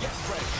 Get ready.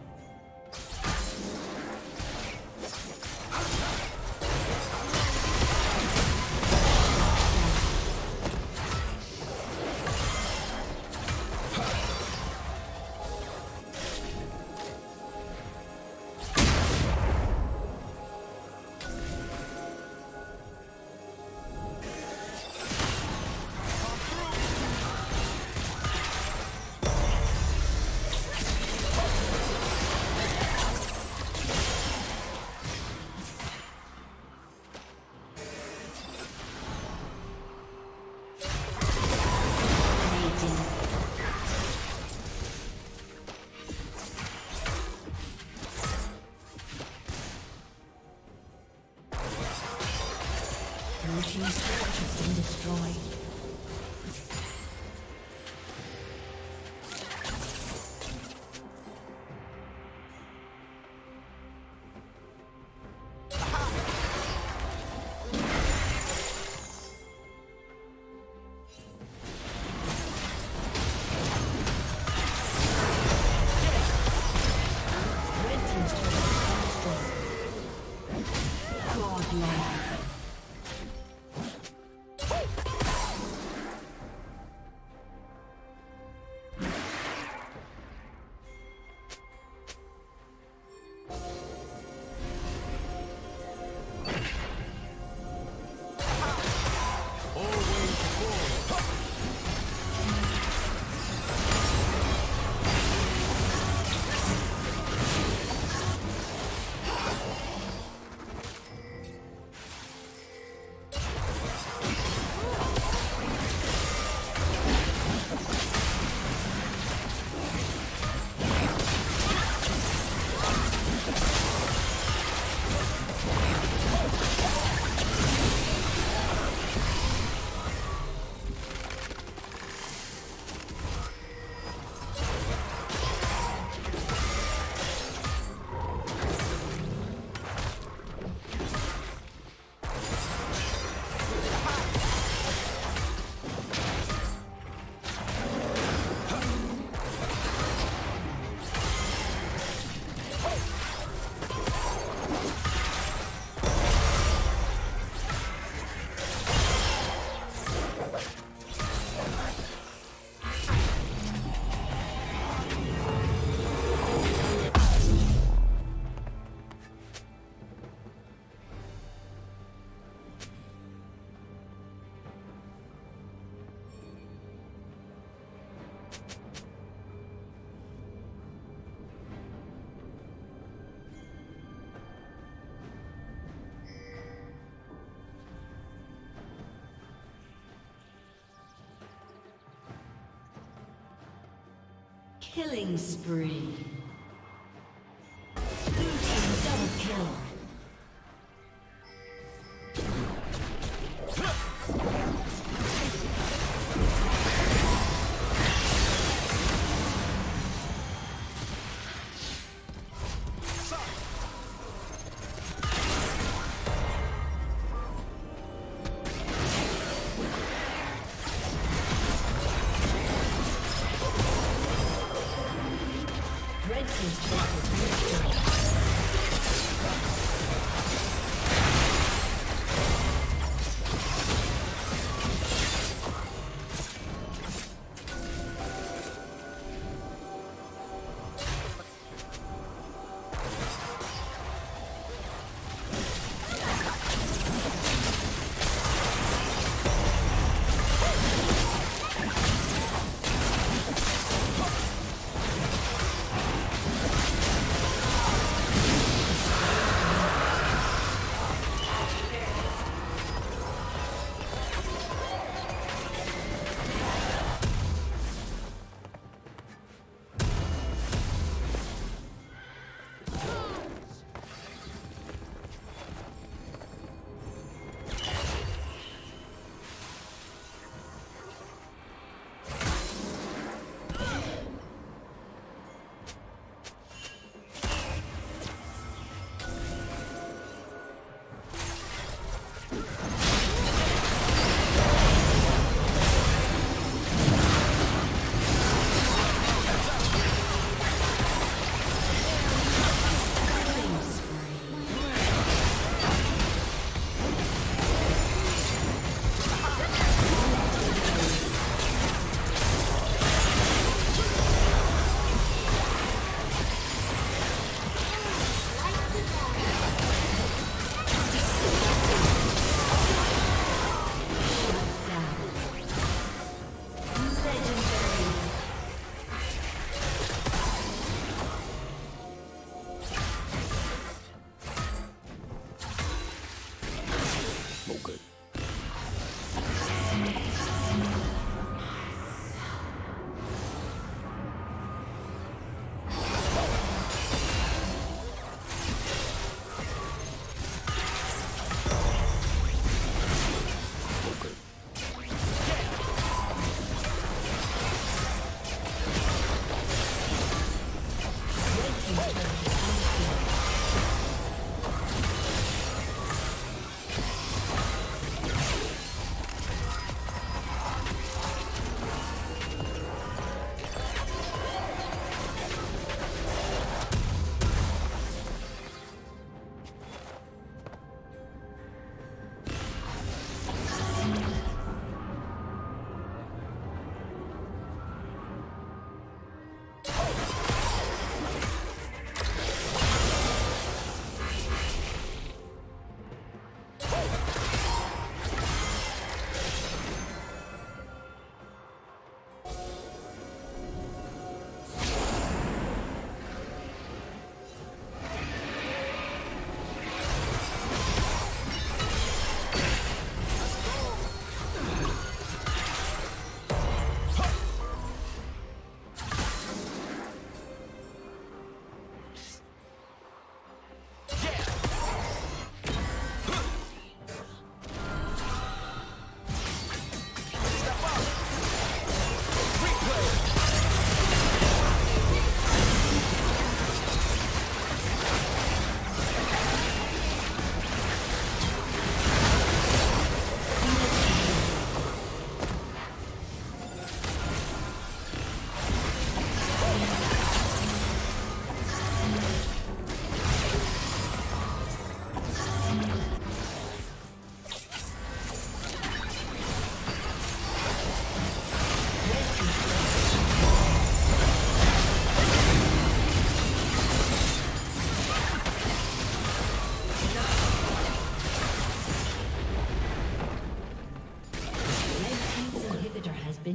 Killing spree.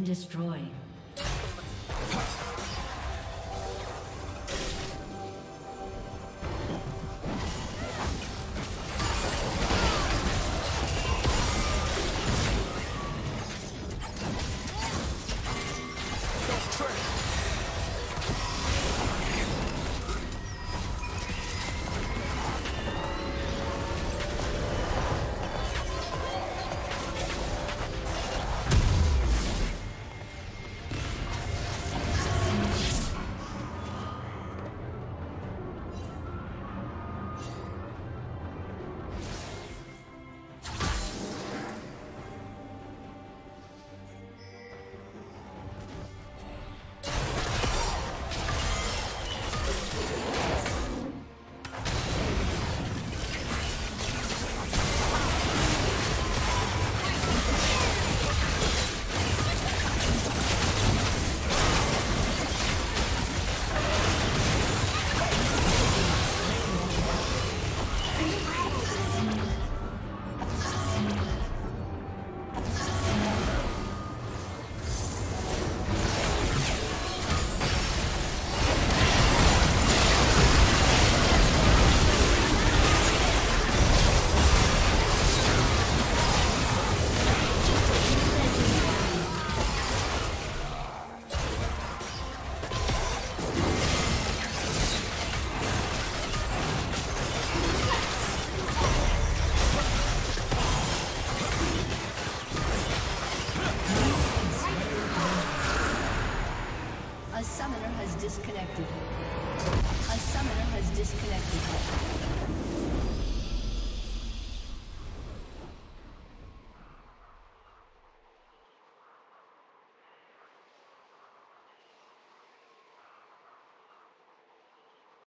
Destroyed.